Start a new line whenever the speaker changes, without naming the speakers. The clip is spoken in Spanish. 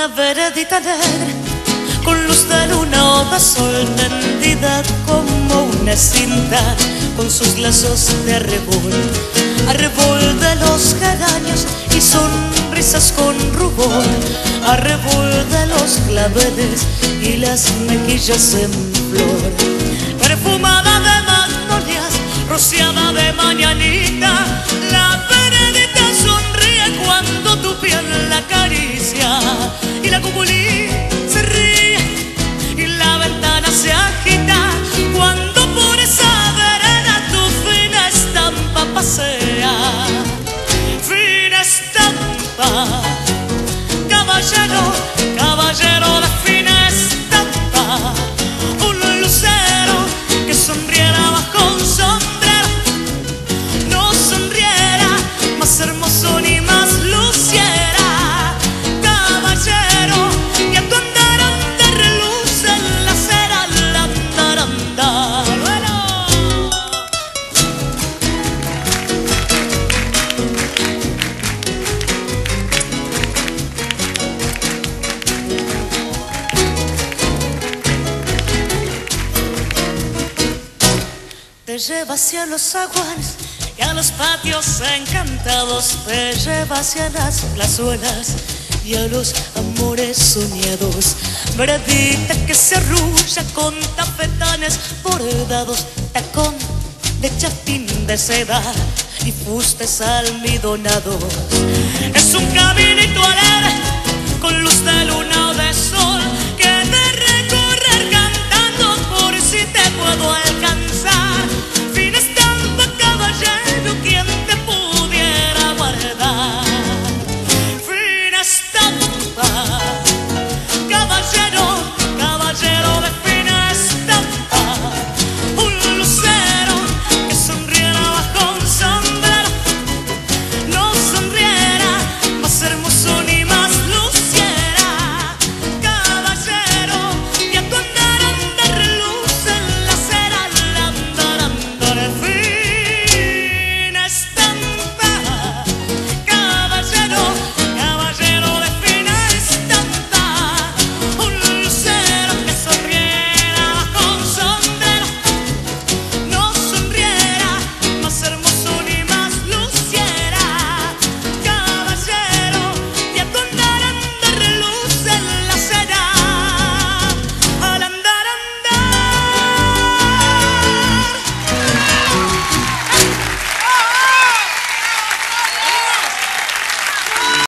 una veredita negra con luz de luna o de sol tendida como una cinta con sus lazos de arrebol, arrebol de los geranios y sonrisas con rubor, arrebol de los claveles y las mejillas en flor, lleva hacia los aguanes y a los patios encantados. Te lleva hacia las plazuelas y a los amores soñados. Veredita que se arrulla con tafetanes bordados, tacón de chapín de seda y fustes almidonados.